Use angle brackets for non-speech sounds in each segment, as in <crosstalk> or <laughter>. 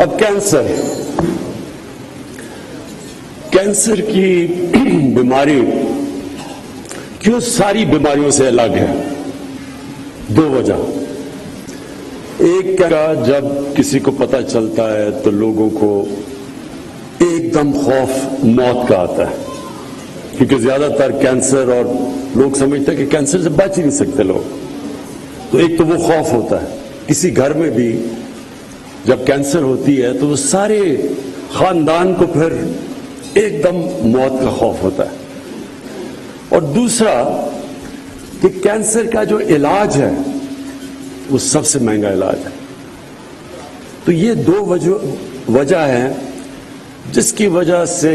अब cancer cancer की <clears throat> बीमारी क्यों सारी बीमारियों से अलग है? दो वजह. एक का जब किसी को पता चलता है तो लोगों को एकदम खौफ मौत का आता है. क्योंकि ज़्यादातर कैंसर और लोग समझते हैं कि कैंसर से बच ही नहीं सकते लोग. तो एक तो वो खौफ होता है. किसी घर में भी जब कैंसर होती है तो सारे खानदान को फिर एकदम मौत का खौफ होता है। और दूसरा कि कैंसर का जो इलाज है, वो सबसे महँगा इलाज है। तो ये दो वजह वजह है, जिसकी वजह से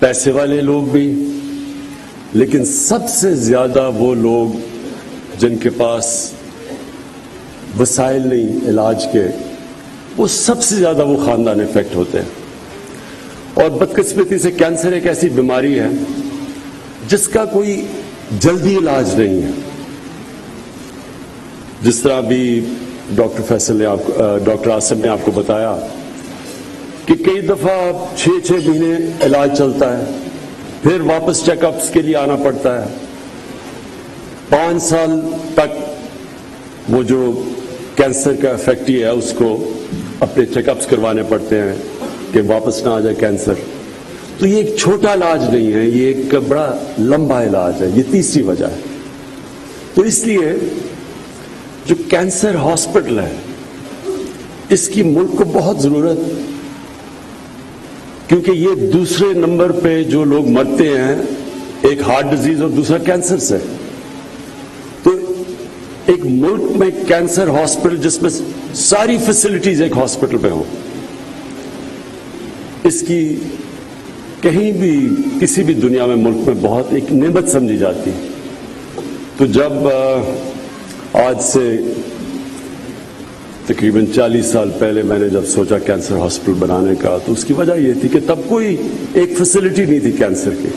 पैसे वाले लोग भी, लेकिन सबसे ज़्यादा वो लोग जिनके पास वसाइल नहीं, इलाज के, वो सबसे ज़्यादा वो खानदान इफ़ेक्ट होते हैं। और बदकस्मती से कैंसर एक ऐसी बीमारी है, जिसका कोई जल्दी इलाज नहीं है। जिस तरह अभी डॉक्टर फैसल ने आपको डॉक्टर आसम ने आपको बताया कि कई दफ़ा छह छह महीने इलाज चलता है, फिर वापस चेकअप्स के लिए आना पड़ता है। पाँच साल तक वो जो कैंसर का इफ़ेक्ट ही है, उसको अपने चेकअप्स करवाने पड़ते हैं कि वापस ना आ जाए कैंसर। तो ये एक छोटा इलाज नहीं है, ये एक बड़ा लंबा इलाज है, ये तीसरी वजह है। तो इसलिए जो कैंसर हॉस्पिटल है, इसकी मुल्क को बहुत ज़रूरत क्योंकि ये दूसरे नंबर पे जो लोग मरते हैं, एक हार्ट डिज़ीज़ और दूसरा कैंसर से। एक मुल्क में कैंसर हॉस्पिटल जिसमें सारी फैसिलिटीज़ एक हॉस्पिटल में हो। इसकी कहीं भी किसी भी दुनिया में मुल्क में बहुत एक निमत समझी जाती है। तो जब आज से तकरीबन 40 साल पहले मैंने जब सोचा कैंसर हॉस्पिटल बनाने का तो उसकी वजह यह थी कि तब कोई एक फैसिलिटी नहीं थी कैंसर की।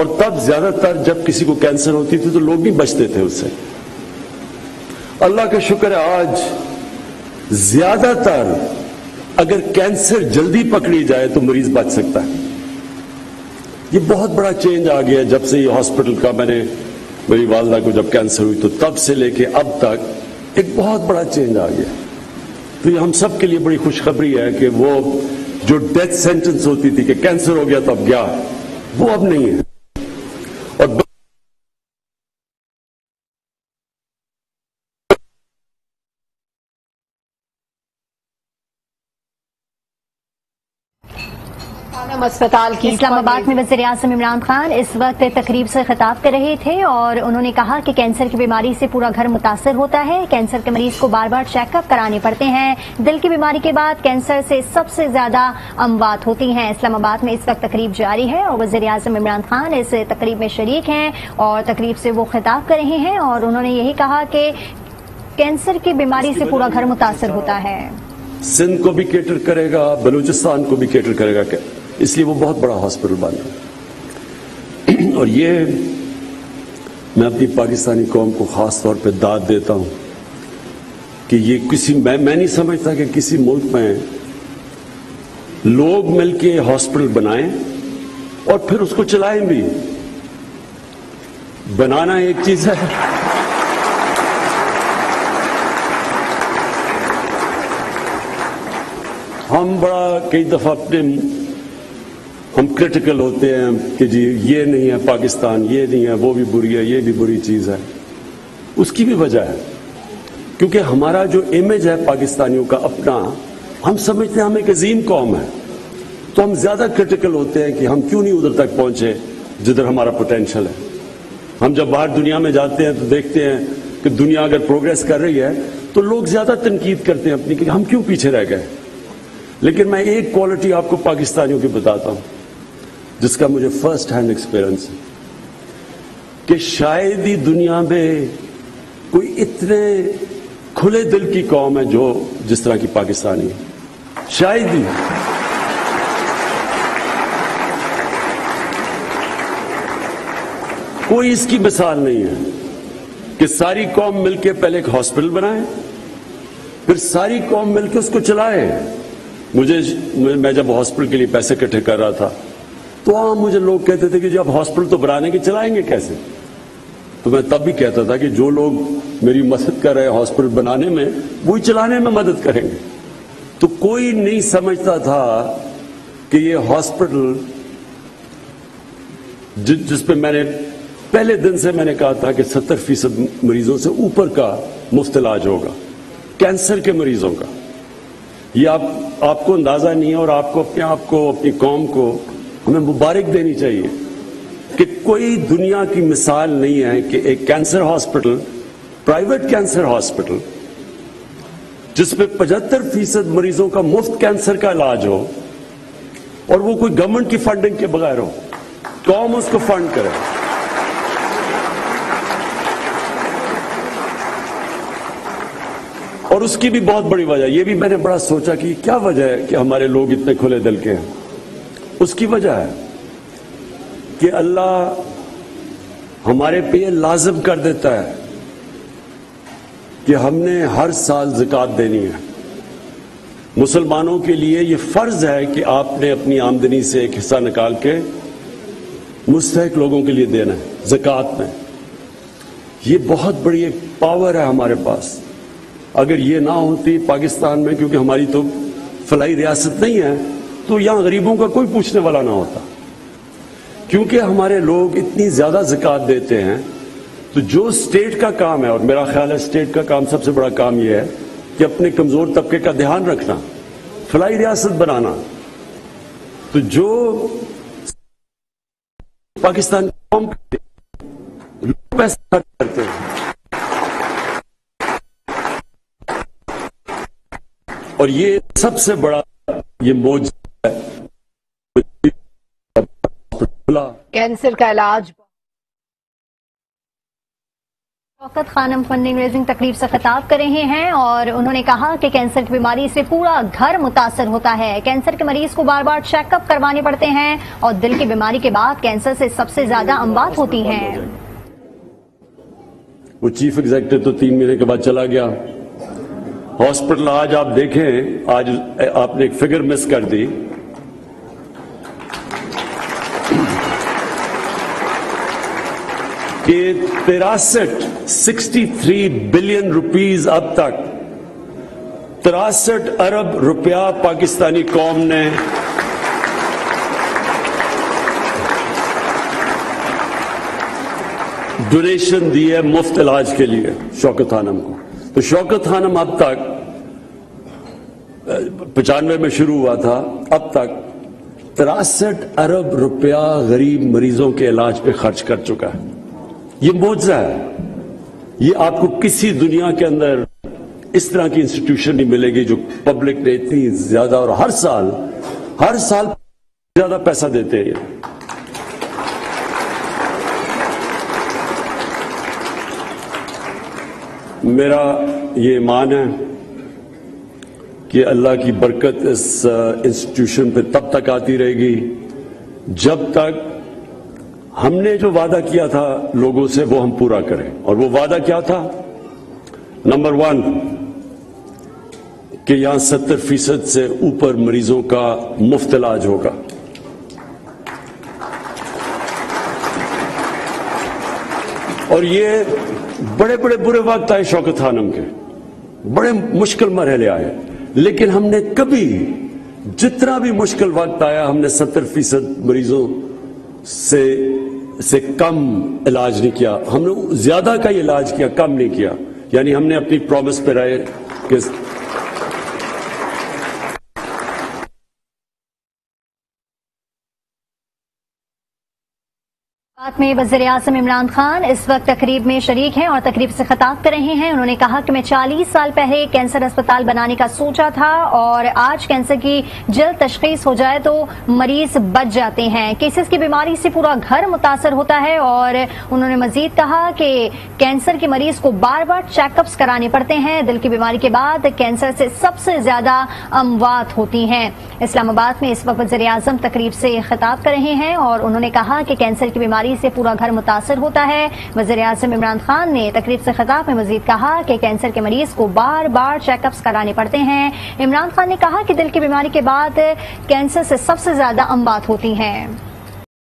और तब ज़्यादातर जब किसी को कैंसर होती थी तो लोग भी बचते थे उससे। अल्लाह का शुक्र है आज ज़्यादातर अगर कैंसर जल्दी पकड़ी जाए तो मरीज़ बच सकता है। ये बहुत बड़ा चेंज आ गया जब से ये हॉस्पिटल का मैंने, मेरी वालदा को जब कैंसर हुई तो तब से लेके अब तक एक बहुत बड़ा चेंज आ गया। तो ये हम सब के लिए बड़ी खुशखबरी है कि वो जो डेथ सेंटेंस होती थी कि कैंसर हो गया तो अब गया वो अब नहीं है। अस्पताल की इस्लामाबाद में वजी अजम इमरान खान इस वक्त तकरीब से खिताब कर रहे थे और उन्होंने कहा कि कैंसर की बीमारी से पूरा घर मुतासर होता है। कैंसर के मरीज़ को बार बार चेकअप कराने पड़ते हैं। दिल की बीमारी के बाद कैंसर से सबसे ज़्यादा अमवात होती हैं। इस्लामाबाद में इस वक्त तकरीब जारी है और वजी अजम इमरान खान इस तकरीब में शरीक हैं और तकरीब से वो खिताब कर रहे हैं और उन्होंने यही कहा कि कैंसर की बीमारी से पूरा घर मुतासर होता है। सिंध को भी केटर करेगा बलूचिस्तान को भी केटर करेगा। इसलिए वो बहुत बड़ा हॉस्पिटल बन <clears throat> और ये मैं अपनी पाकिस्तानी कौम को खास तौर पे दाद देता हूँ कि ये किसी, मैं मैं नहीं समझता कि किसी मुल्क में लोग मिलके हॉस्पिटल बनाएँ और फिर उसको चलाएँ भी। बनाना एक चीज़ है। हम बड़ा, कई दफ़ा अपने हम क्रिटिकल होते हैं कि जी, ये नहीं है पाकिस्तान, ये नहीं है, वो भी बुरी है, ये भी बुरी चीज़ है। उसकी भी वजह है। क्योंकि हमारा जो इमेज है पाकिस्तानियों का अपना, हम समझते हैं हम एक अजीम कौम है। तो हम ज़्यादा क्रिटिकल होते हैं कि हम क्यों नहीं उधर तक पहुँचे जिधर हमारा पोटेंशियल है। हम जब बाहर दुनिया में जाते हैं तो देखते हैं कि दुनिया अगर प्रोग्रेस कर रही है तो लोग ज़्यादा तनकीद करते हैं अपनी कि हम क्यों पीछे रह गए। लेकिन मैं एक क्वालिटी आपको पाकिस्तानियों की बताता हूँ। जिसका मुझे फ़र्स्ट हैंड एक्सपीरियंस है, कि शायद ही दुनिया में कोई इतने खुले दिल की कौम है जो जिस तरह की पाकिस्तानी है। शायद ही। कोई इसकी मिसाल नहीं है कि सारी कौम मिलकर पहले एक हॉस्पिटल बनाए, फिर सारी कौम मिलकर उसको चलाए। मुझे, मैं जब हॉस्पिटल के लिए पैसे इकट्ठे कर रहा था तो वहाँ मुझे लोग कहते थे कि जब हॉस्पिटल तो बनाने के चलाएँगे कैसे? तो मैं तब भी कहता था कि जो लोग मेरी मदद कर रहे हैं हॉस्पिटल बनाने में वही चलाने में मदद करेंगे। तो कोई नहीं समझता था कि ये हॉस्पिटल जि, जिस पे मैंने पहले दिन से मैंने कहा था कि 70 फ़ीसद मरीजों से ऊपर का मुफ़्त इलाज होगा कैंसर के मरीजों का। ये आप आपको अंदाज़ा नहीं है और आपको अपने आप को अपनी कौम को हमें मुबारक देनी चाहिए कि कोई दुनिया की मिसाल नहीं है कि एक cancer hospital, private cancer hospital, जिसमें पचहत्तर फ़ीसद मरीजों का मुफ़्त कैंसर का इलाज हो और वो कोई गवर्नमेंट की फंडिंग के बगैर हो। कौम उसको फंड करे। और उसकी भी बहुत बड़ी वजह, ये भी मैंने बड़ा सोचा कि क्या वजह है कि हमारे लोग इतने खुले दिल के हैं। उसकी वजह है कि अल्लाह हमारे पे लाजम कर देता है कि हमने हर साल जिकात देनी है। मुसलमानों के लिए ये फ़र्ज़ है कि आपने अपनी आमदनी से एक हिस्सा निकाल के मुस्तक लोगों के लिए देना है, जक़ात में। ये बहुत बड़ी एक पावर है हमारे पास। अगर ये ना होती पाकिस्तान में, क्योंकि हमारी तो फलाई रियासत नहीं है तो यहाँ गरीबों का कोई पूछने वाला ना होता। क्योंकि हमारे लोग इतनी ज़्यादा जिकात देते हैं तो जो स्टेट का काम है, और मेरा ख्याल है स्टेट का काम सबसे बड़ा काम यह है कि अपने कमज़ोर तबके का ध्यान रखना, फलाई रियासत बनाना। तो जो पाकिस्तान पैसा करते हैं। और ये सबसे बड़ा ये मौज कैंसर का इलाज। शौकत खानम फंडिंग रेजिंग तकरीब से खिताब कर रहे हैं और उन्होंने कहा कि कैंसर की बीमारी से पूरा घर मुतासर होता है। कैंसर के मरीज़ को बार बार चेकअप करवाने पड़ते हैं और दिल की बीमारी के बाद कैंसर से सबसे ज़्यादा अमवात होती हैं। वो चीफ एग्जेक्टिव तो तीन महीने के बाद चला गया। हॉस्पिटल आज आप देखें आज आपने एक फिगर मिस कर दी। कि तिरासठ 63 बिलियन रुपीस अब तक, तिरासठ अरब रुपया पाकिस्तानी कौम ने डोनेशन दी है मुफ़्त इलाज के लिए शौकत खानम को। तो शौकत खानम अब तक, पचानवे में शुरू हुआ था, अब तक तिरासठ अरब रुपया गरीब मरीजों के इलाज पे खर्च कर चुका है। ये मुआवजा है। ये आपको किसी दुनिया के अंदर इस तरह की इंस्टीट्यूशन नहीं मिलेगी जो पब्लिक ने इतनी ज़्यादा और हर साल हर साल ज़्यादा पैसा देते हैं। मेरा ये मान है कि अल्लाह की बरकत इस इंस्टीट्यूशन पे तब तक आती रहेगी जब तक हमने जो वादा किया था लोगों से, वो हम पूरा करें। और वो वादा क्या था? नंबर वन कि यहाँ सत्तर फ़ीसद से ऊपर मरीजों का मुफ़्त इलाज होगा। और ये बड़े बड़े बुरे वक्त आए शौकत खानम के। बड़े मुश्किल मरहले आए। लेकिन हमने कभी, जितना भी मुश्किल वक्त आया, हमने सत्तर फ़ीसद मरीजों से से कम इलाज नहीं किया। हमने ज़्यादा का इलाज किया, कम नहीं किया। यानी हमने अपनी प्रॉमिस पे रहे कि बात में वज़ीर आज़म इमरान खान इस वक्त तकरीब में शरीक हैं और तकरीब से खताब कर रहे हैं। उन्होंने कहा कि मैं 40 साल पहले कैंसर अस्पताल बनाने का सोचा था और आज कैंसर की जल्द तशखीस हो जाए तो मरीज़ बच जाते हैं। केसेस की बीमारी से पूरा घर मुतासर होता है और उन्होंने मजीद कहा कि कैंसर के मरीज़ को बार बार चेकअप्स कराने पड़ते हैं। दिल की बीमारी के बाद कैंसर से सबसे ज़्यादा अमवात होती हैं। इस्लामाबाद में इस वक्त वजी आज़म तकरीब से खिताब कर रहे हैं और उन्होंने कहा कि कैंसर की बीमारी बीमारी से पूरा घर मुतासर होता है। वज़ीर अजम इमरान खान ने तकरीब से खिताब में मजीद कहा कि कैंसर के मरीज़ को बार बार चेकअप कराने पड़ते हैं। इमरान खान ने कहा कि दिल की बीमारी के बाद कैंसर से सबसे ज़्यादा अम बात होती है।